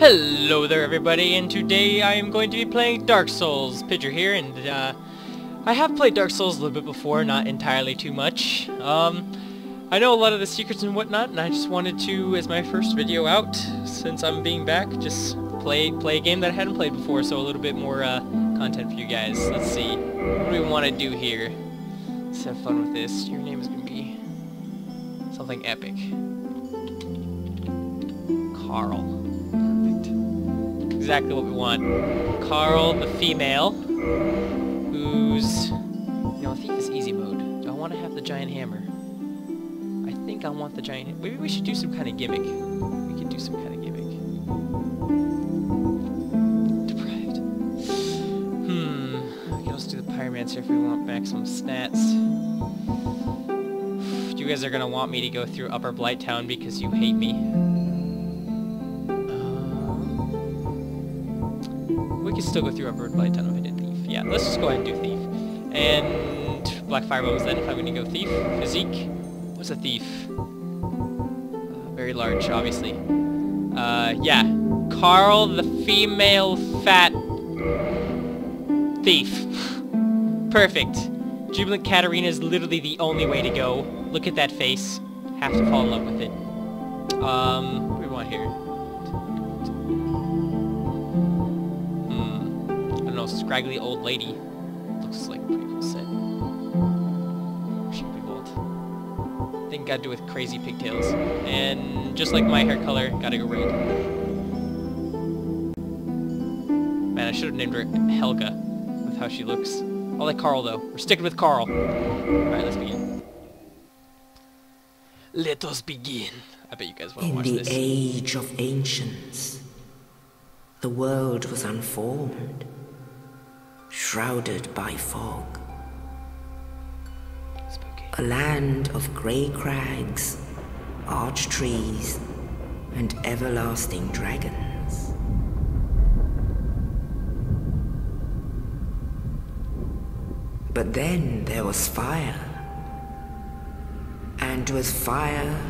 Hello there everybody, and today I am going to be playing Dark Souls. Pidger here, and uh, I have played Dark Souls a little bit before, not entirely too much. Um, I know a lot of the secrets and whatnot, and I just wanted to, as my first video out, since I'm being back, just play play a game that I hadn't played before, so a little bit more uh, content for you guys. Let's see, what do we want to do here? Let's have fun with this. Your name is going to be something epic. Carl exactly what we want. Carl, the female, who's... You know, I think is easy mode. Do I want to have the giant hammer? I think I want the giant... Maybe we should do some kind of gimmick. We could do some kind of gimmick. Deprived. Hmm. We can also do the Pyromancer if we want maximum stats. You guys are gonna want me to go through Upper Blighttown because you hate me. Can still go through Upper Blighttown if I did Thief. Yeah, let's just go ahead and do Thief. And Black Fire was then if I'm going to go Thief. Physique. What's a Thief? Uh, very large, obviously. Uh, yeah. Carl the female fat thief. Perfect. Jubilant Catarina is literally the only way to go. Look at that face. Have to fall in love with it. Um, what do we want here? Scraggly old lady. Looks like a pretty cool set. She could be bald. I think got to do with crazy pigtails. And just like my hair color, gotta go red. Man, I should have named her Helga with how she looks. I like Carl though. We're sticking with Carl. Alright, let's begin. Let us begin. I bet you guys want to watch this. In the age of ancients, the world was unformed shrouded by fog. Spooky. A land of grey crags, arch trees, and everlasting dragons. But then there was fire. And with fire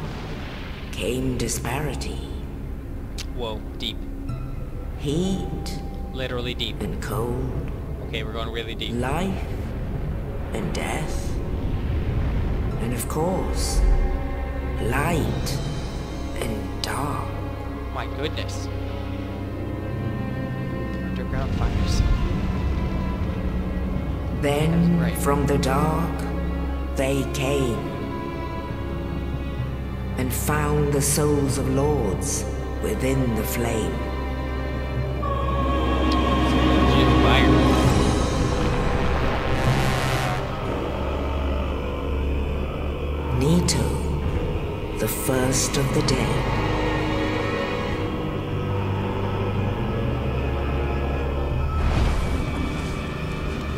came disparity. Whoa, deep. Heat. Literally deep. And cold. Okay, we're going really deep. Life and death. And of course, light and dark. My goodness. Underground fires. Then, right. from the dark, they came and found the souls of lords within the flame. Of the.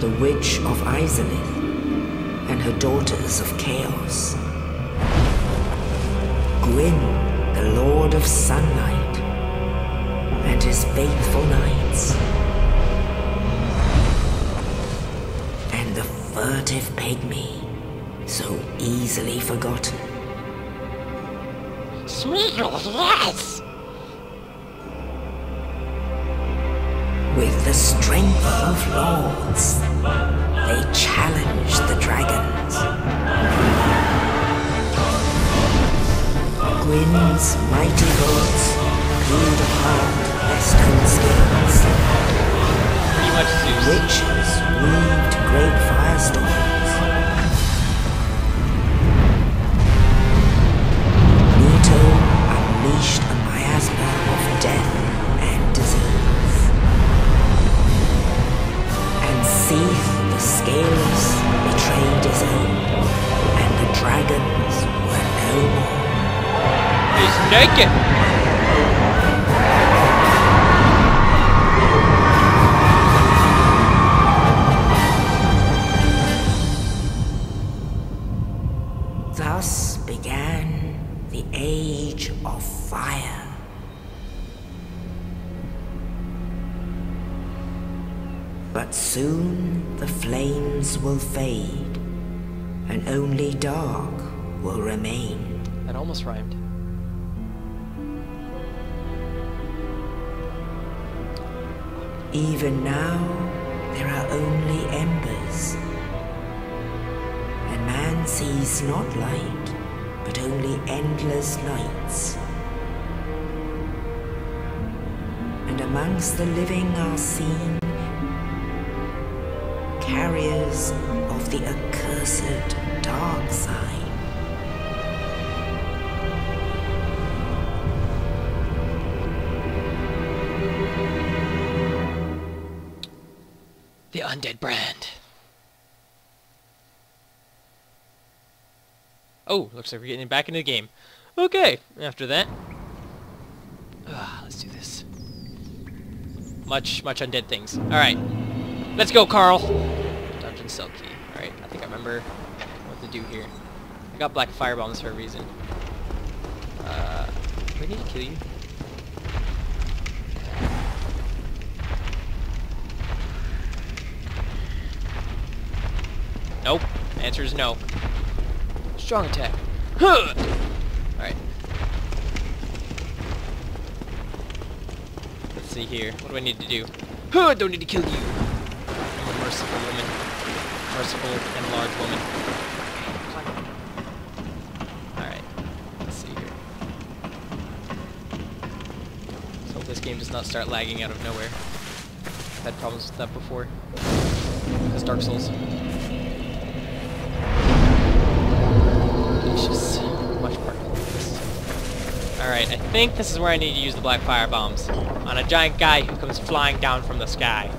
The Witch of Izalith and her daughters of Chaos. Gwyn, the Lord of Sunlight, and his faithful knights. And the furtive pygmy so easily forgotten. Sweet yes! With the strength of lords, they challenge the dragons. Gwyn's mighty lords peeled apart their stone skills. Witches weaved great firestorms. Naked. Soon the flames will fade, and only dark will remain. That almost rhymed. Even now, there are only embers. And man sees not light, but only endless nights. And amongst the living are seen carriers of the accursed dark side. The undead brand. Oh, looks like we're getting back into the game. Okay, after that. Ah, let's do this. Much, much undead things. Alright. Let's go, Carl! Cell key. Alright, I think I remember what to do here. I got black firebombs for a reason. Uh, do I need to kill you? Nope. Answer is no. Strong attack. Huh! Alright. Let's see here. What do I need to do? Huh! Don't need to kill you. I'm a merciful woman. Merciful and large woman. Alright. Let's see here. Let's hope this game does not start lagging out of nowhere. I've had problems with that before. That's Dark Souls. Much Alright, I think this is where I need to use the black fire bombs. On a giant guy who comes flying down from the sky.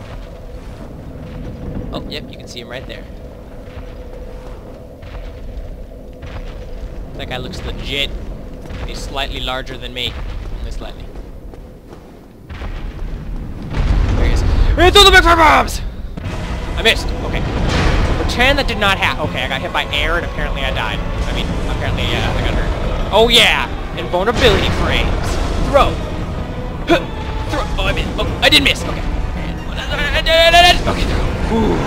Oh, yep, you can see him right there. That guy looks legit. He's slightly larger than me. Only slightly. There he is. Throw the fire bombs! I missed. Okay. Pretend that did not happen. Okay, I got hit by air and apparently I died. I mean, apparently, yeah, I got hurt. Oh, yeah! Invulnerability frames. Throw. Huh. Throw. Oh, I missed. Oh, I did miss. Okay. Okay. Ooh.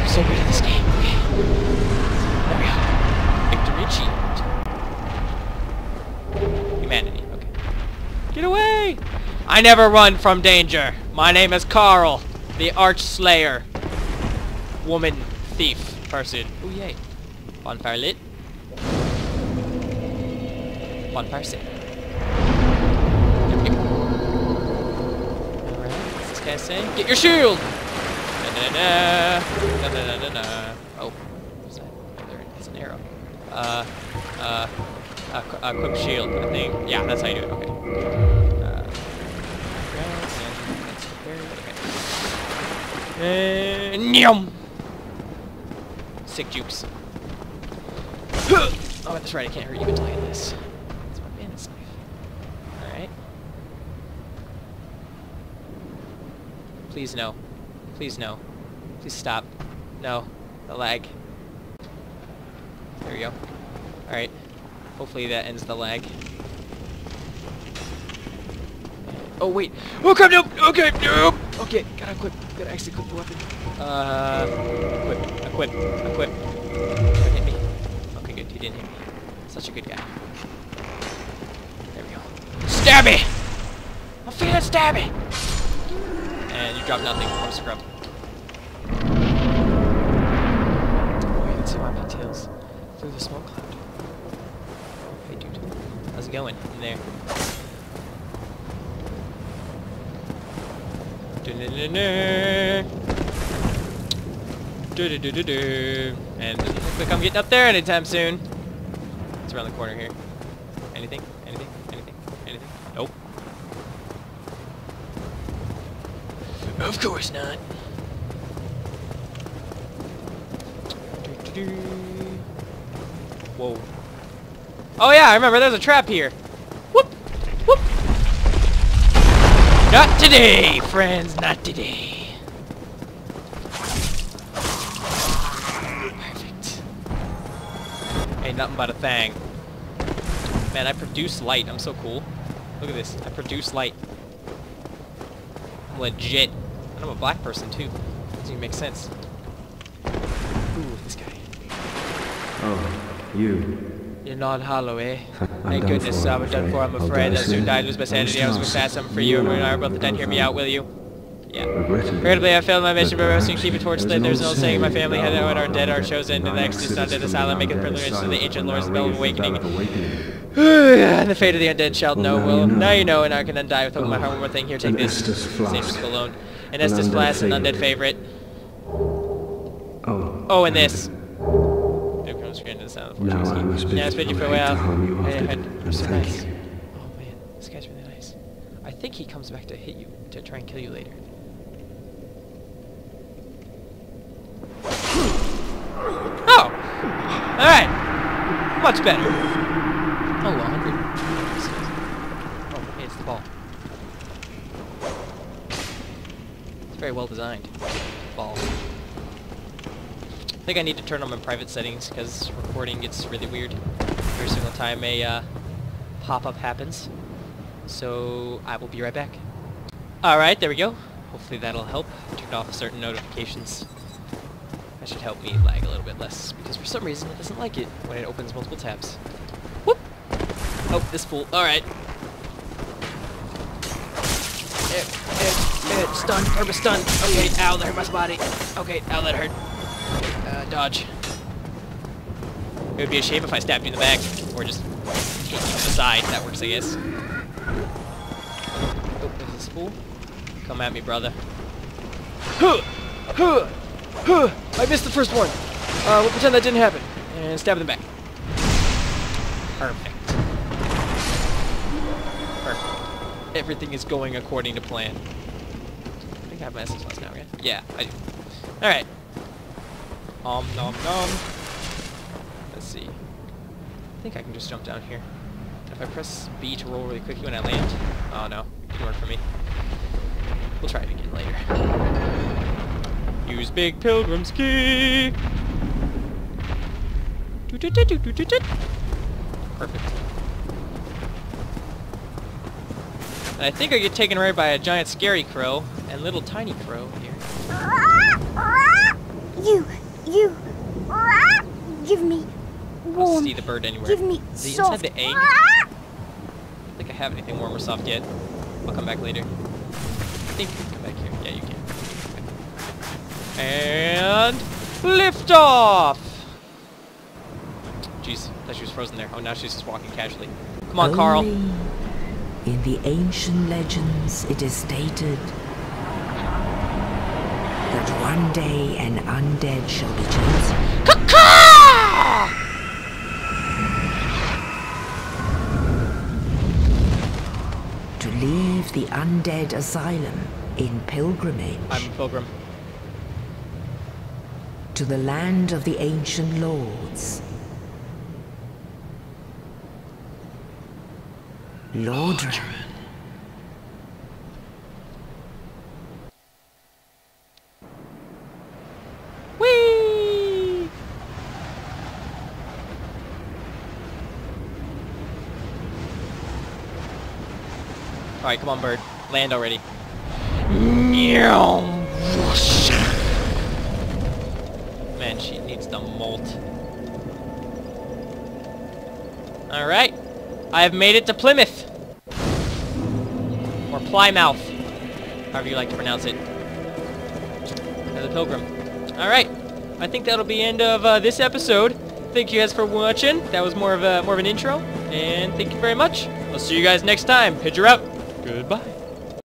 I'm so good at this game. Okay. There we go. Victory achieved. Humanity. Okay. Get away! I never run from danger. My name is Carl, the Arch Slayer. Woman thief person. Oh yay. Bonfire lit. Bonfire set. Yep, yep. Get your shield! Da da da. Oh, what's that? There it is, an arrow. Uh, uh, uh, equip shield, I think. Yeah, that's how you do it. Okay. Uh, and. Okay. Yum. Sick jukes. Oh, that's right, I can't hurt you until I hit this. That's my bandit's knife. Alright. Please no. Please no. Please stop. No. The lag. There we go. Alright. Hopefully that ends the lag. Oh wait! Oh come nope! Okay, nope! Okay, gotta equip. Gotta actually equip the weapon. Uh, equip, equip, equip. Don't hit me. Okay, good. He didn't hit me. Such a good guy. There we go. Stab me! I'm feeling stabby! And you drop nothing from scrub. Oh, you can see my pigtails through the smoke cloud. Hey, dude. How's it going in there? And doesn't look like I'm getting up there anytime soon. It's around the corner here. Anything? Anything? Anything? Anything? Nope. Of course not. Whoa. Oh yeah, I remember there's a trap here. Whoop! Whoop! Not today, friends, not today. Perfect. Ain't nothing but a thing. Man, I produce light. I'm so cool. Look at this. I produce light. Legit. And I'm a black person, too. Doesn't even make sense. Ooh, this guy. Oh, you. You're not hollow, eh? I'm Thank goodness for, I'm done for, I'm I'll afraid. die As soon soon. died, lose my sanity. I was going to Don't ask something for you, and when I were both the den, hear me out, will you? Yeah. Regrettably, Regrettably, I failed my mission, but but I was to keep it towards there's that. There's an no old saying my family had thou out our dead are dead, chosen, and thine the exodus not dead exodus asylum, making the pilgrimage to the ancient lords will of the awakening. bell of awakening. and the fate of the undead shall Well, know. now Well, you know. now you know, and I can undie with all my heart one more thing. Here, take an this. Estus flask. Saint alone. An Estus undead flask, an undead favorite. Oh. Oh, and this. There comes the sound. Now I must bid Yeah, I bid you from farewell. hate to harm you Hey, after, and so nice. you. Oh man, this guy's really nice. I think he comes back to hit you, to try and kill you later. Oh! Alright! Much better. Oh, 100. Oh, hey, it's the ball. It's very well designed. Ball. I think I need to turn on my private settings because recording gets really weird every single time a uh, pop-up happens. So I will be right back. Alright, there we go. Hopefully that'll help. Turn off certain notifications. That should help me lag a little bit less because for some reason it doesn't like it when it opens multiple tabs. Whoop! Oh, this fool. Alright. Eh, stun, herb stun. Okay, ow, that hurt my body. Okay, ow, that hurt. Uh, dodge. It would be a shame if I stabbed you in the back, or just hit you from the side. That works, I guess. Oh, there's this fool. Come at me, brother. Huh! Huh! Huh! I missed the first one. Uh, we'll pretend that didn't happen. And stab in the back. Perfect. Perfect. Everything is going according to plan. I think I have my essence now, right? Yeah, I do. Alright. Om nom nom. Let's see. I think I can just jump down here. If I press B to roll really quickly when I land. Oh no, didn't work for me. We'll try it again later. Use Big Pilgrim's Key! Perfect. And I think I get taken right by a giant scary crow and little tiny crow here. You, you, give me I don't warm. see the bird anywhere. Give me Is he soft. inside the egg? I don't think I have anything warm or soft yet. I'll come back later. I think you can come back here. Yeah, you can. And lift off! Jeez, thought she was frozen there. Oh, now she's just walking casually. Come on, Carl. Only In the ancient legends, it is stated that one day an undead shall be chosen. To leave the undead asylum in pilgrimage I'm a pilgrim. to the land of the ancient lords. Lordran. Whee! Alright, come on, bird. Land already. Man, she needs to molt. Alright. I have made it to Plymouth. Plymouth. However you like to pronounce it. As a pilgrim. Alright. I think that'll be end of uh, this episode. Thank you guys for watching. That was more of a more of an intro. And thank you very much. I'll see you guys next time. Pidger out. Goodbye.